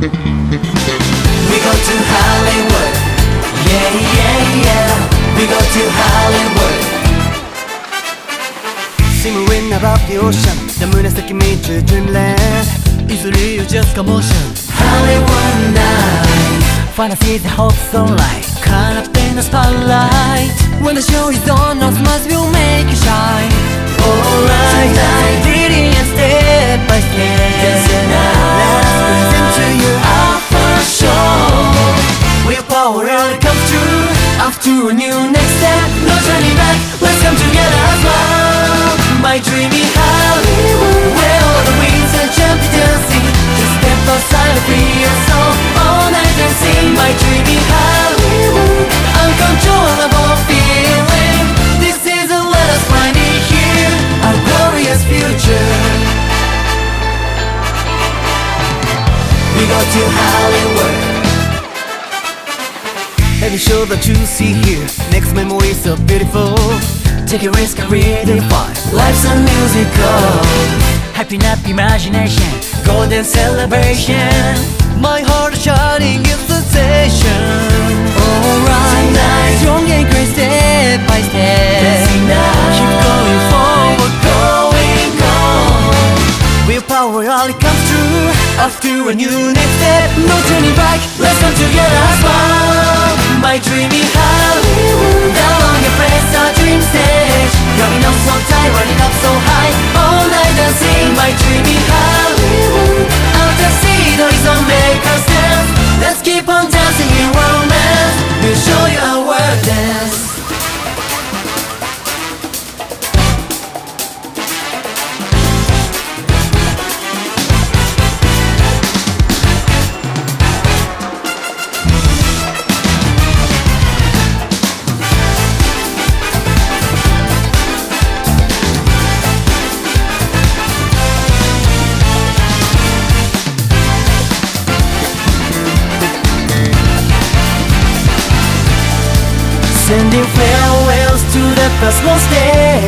We go to Hollywood. Yeah yeah yeah. We go to Hollywood. Simmering above the ocean. The moon is taking me to dreamland. Easily you just commotion Hollywood night. Fantasies hopes sunlight. Caught up in the spotlight. When the show is on, our smiles will make Only comes true. After a new next step. No turning back. Let's come together as one. My dreamy Hollywood. Where all the wings are jumping dancing. Just step outside and free your soul All night dancing. My dreamy Hollywood. Uncontrollable feeling. This is a let us find it here. Our glorious future. We go to Hollywood Every show that you see here. Makes memories so beautiful. Take a risk and redefine Life's a musical. Happy not imagination. Golden celebration. My heart is shining in sensation Alright. Tonight. Strong and great step by step. Dancing now. Keep going forward Going on Willpower only comes true After a new next step. No turning back. Let's come together. as one My dreamy Hollywood Down on your place our dream stage Running up so tight Running Sending farewells to the cosmos day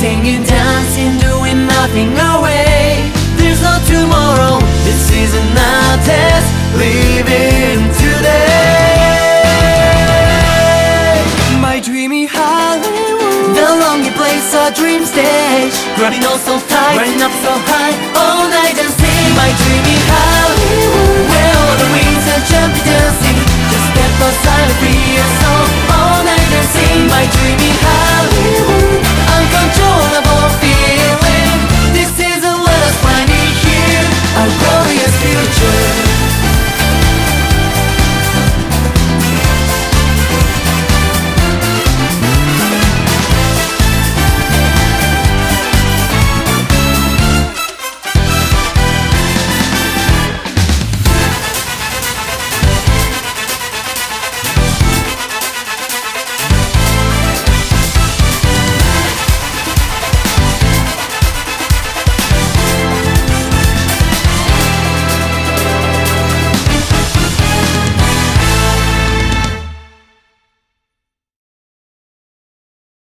Singing, dancing, doing nothing away. There's no tomorrow, this is not test Living today. My dreamy Hollywood. The lonely place, our dream stage Running on so tight, running up so high